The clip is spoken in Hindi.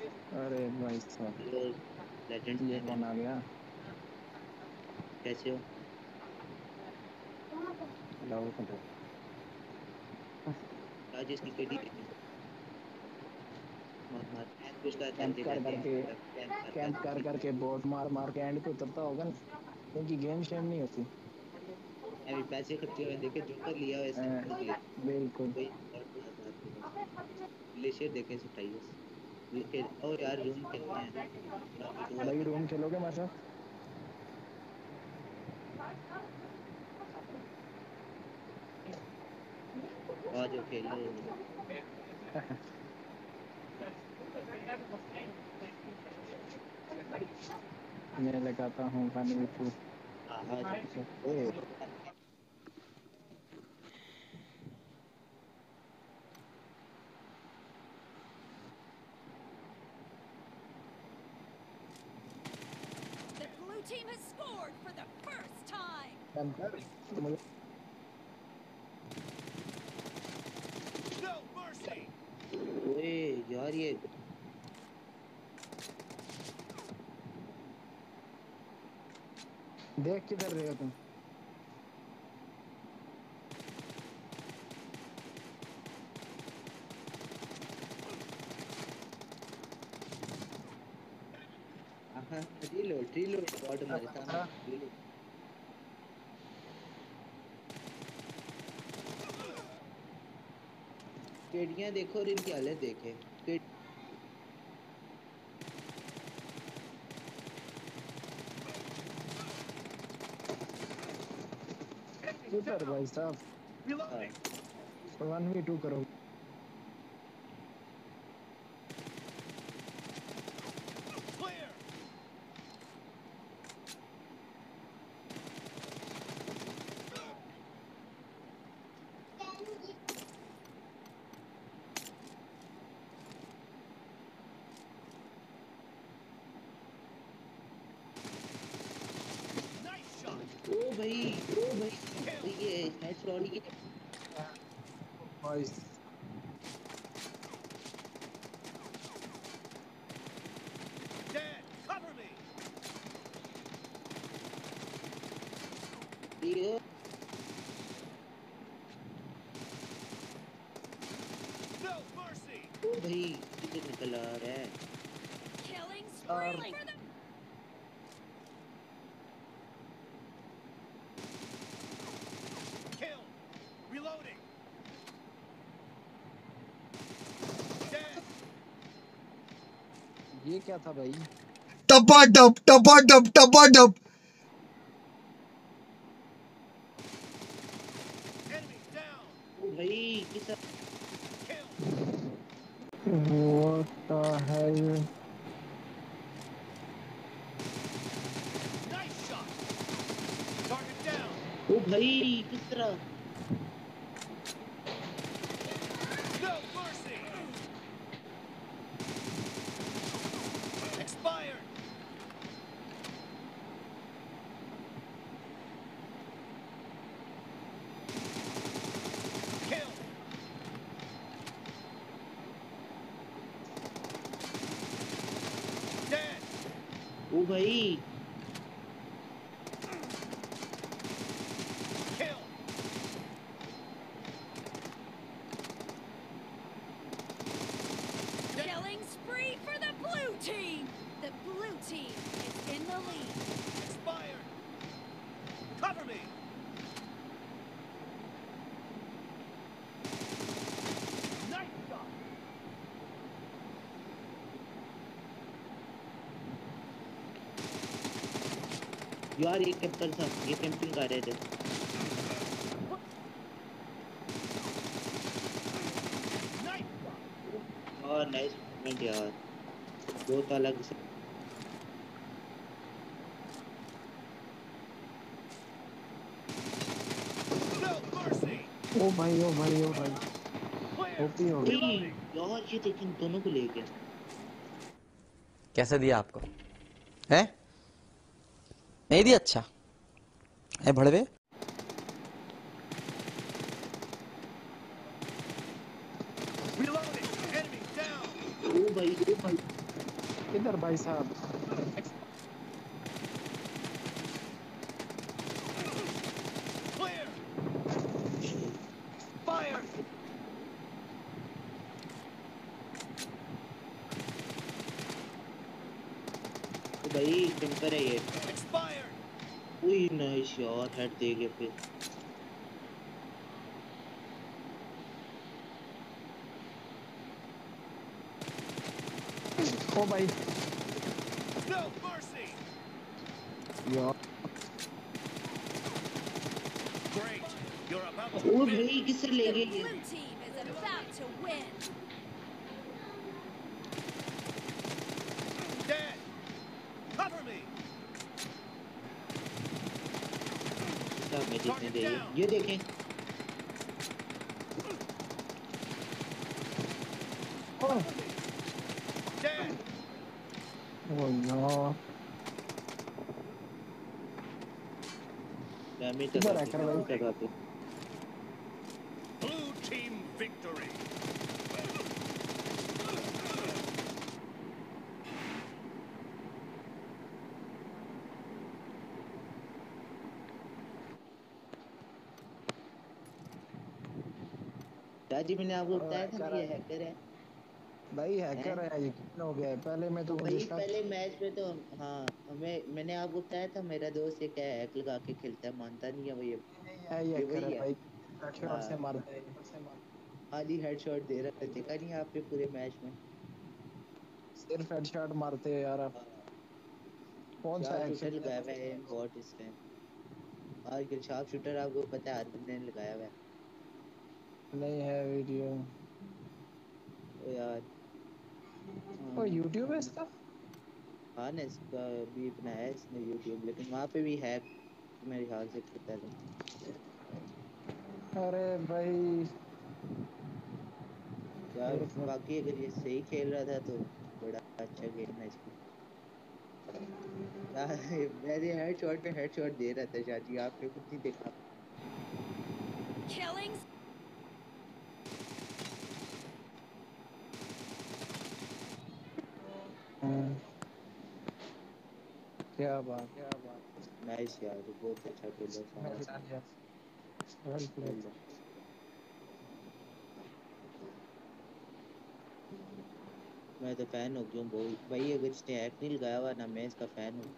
अरे भाई साहब। लेजेंड ये कौन आ गया? कैसे हो? लाओ तो आज इसकी केडी कैंप कर करके कैंप कर करके बोट मार मार के एंड पे उतरता होगा ना? क्योंकि गेम शेम नहीं होती। मैं भी पैसे खर्चे हुए देखे जो कर लिया वैसे हाँ, बिल्कुल। पास ग्लेशियर देखे सुटाई ओ यार रूम खेलते हैं। भाई रूम खेलोगे मेरे साथ? आ जाओ खेलो। मैं लगाता हूँ पानी में तू team has scored for the first time. Camp कर तो मुझे No mercy! ओए यार ये देख किधर रहे हो तुम रीलोड रीलोड गॉड हमारे सामने reload। केडियाँ देखो और इनकी हालत देखे। भाई साहब। वन वी टू करो। भाई ओ भाई ये नेट फ्रॉड की भाई Dead! Cover me! ये No mercy! ओ भाई किधर निकल आ रहा है Killing spree for the ये क्या था भाई Enemy down! ओ भाई किस Kill! What the hell Nice shot! Target down! ओ भाई किस तरह No mercy! Expired! Kill! Dead! ओ भाई। यार ये कैंपर था ये कैंपिंग कर रहे थे। और नाइस मूवमेंट यार। दो तो अलग से। ओ भाई ओ भाई ओ भाई। ओपी हो भाई यार ये देखिए इन दोनों को ले गया। कैसे दिया आपको? है? नहीं दिया? अच्छा। है भड़वे! ओ भाई साहब? भाई टिम्पर है ये। नाइस यार हेड दे गए फिर ओ भाई No mercy. यार Great. You're about to O win. भाई किससे ले The गए ये क्या मैं देखने दे। ये देखें। डैमेज किधर लगा है कर भाई? के लगा के Blue team victory. दादी मैंने आपको बताया था ये हैकर है। भाई हैकर है यकीन हो गया। है पहले मैं तो भाई मुझे शक पहले मैच में तो हाँ हमें मैंने आपको बताया था मेरा दोस्त ये क्या हैक लगा के खेलता है मानता नहीं है वो ये। है ये ये हैकर है है। भाई। हेडशॉट से हाँ। मारता है से खाली हेडशॉट दे रहा है देखा नहीं आपने पूरे मैच में? सिर्फ़ हेडशॉट मारते हैं यार आप। कौन सा शार्प लगाया हुआ है बॉट इस टाइम आजकल शार्प शूटर आपको पता है हर बंदे ने लगाया हुआ है। नहीं है वीडियो। यार। ओ यूट्यूब है इसका? हाँ ना इसका भी बनाया है इसने यूट्यूब लेकिन वहाँ पे भी है मेरे ख्याल से पता नहीं अरे भाई। यार। बाकी अगर ये सही खेल रहा था तो बड़ा अच्छा गेम है इसका। यार मैंने हेडशॉट पे हेडशॉट दे रहा था शादी आपने कुछ नहीं देखा। Killings. क्या बात क्या बात नाइस यार बहुत अच्छा खेल सारा वेल प्लेड मैं तो फ़ैन हो गया हूँ भाई अगर इसने ऐप नहीं लगाया हुआ ना मैं इसका फ़ैन हूँ।